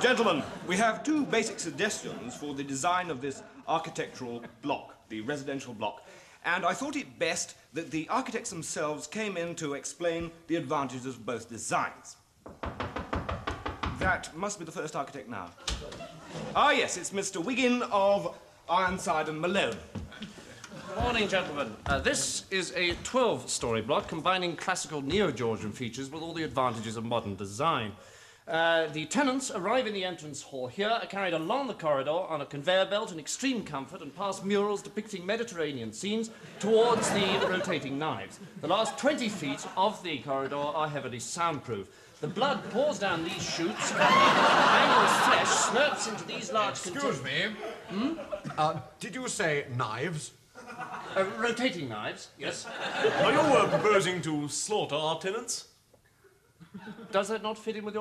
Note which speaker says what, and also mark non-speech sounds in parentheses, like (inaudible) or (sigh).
Speaker 1: Gentlemen, we have two basic suggestions for the design of this architectural block, the residential block. And I thought it best that the architects themselves came in to explain the advantages of both designs. That must be the first architect now. Ah, yes, it's Mr. Wiggin of Ironside and Malone.
Speaker 2: Good morning, gentlemen. Uh, this is a 12-story block combining classical neo-Georgian features with all the advantages of modern design. Uh, the tenants arrive in the entrance hall here, are carried along the corridor on a conveyor belt in extreme comfort and past murals depicting Mediterranean scenes towards the (laughs) rotating knives. The last 20 feet of the corridor are heavily soundproof. The blood pours down these chutes, and the angled flesh slurps into these large
Speaker 3: Excuse me. Hmm? Uh, did you say knives?
Speaker 2: Uh, rotating knives, yes.
Speaker 4: Are you uh, proposing to slaughter our tenants?
Speaker 2: Does that not fit in with your